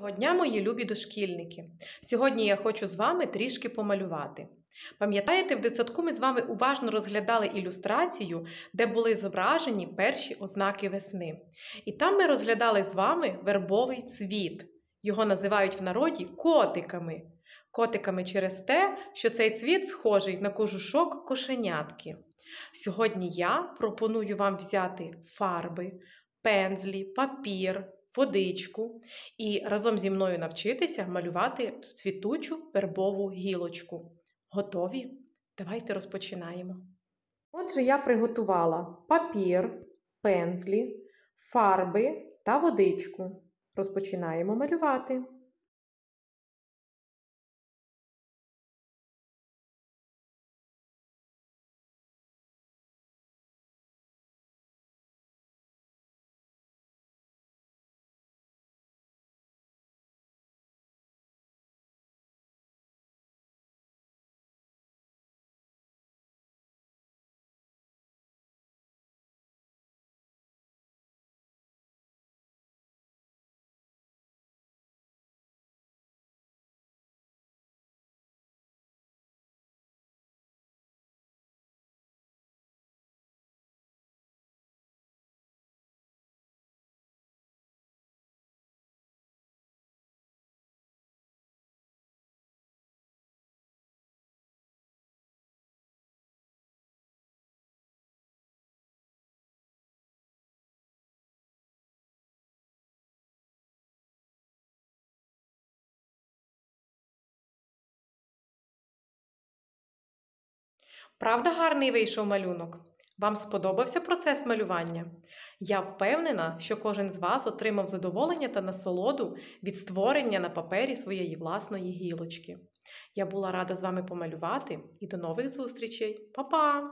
Доброго дня, мої любі дошкільники! Сьогодні я хочу з вами трішки помалювати. Пам'ятаєте, в дитсадку ми з вами уважно розглядали ілюстрацію, де були зображені перші ознаки весни. І там ми розглядали з вами вербовий цвіт. Його називають в народі котиками. Котиками через те, що цей цвіт схожий на кожушок кошенятки. Сьогодні я пропоную вам взяти фарби, пензлі, папір водичку і разом зі мною навчитися малювати цвітучу вербову гілочку. Готові? Давайте розпочинаємо. Отже, я приготувала папір, пензлі, фарби та водичку. Розпочинаємо малювати. Правда, гарний вийшов малюнок? Вам сподобався процес малювання? Я впевнена, що кожен з вас отримав задоволення та насолоду від створення на папері своєї власної гілочки. Я була рада з вами помалювати і до нових зустрічей. Па-па!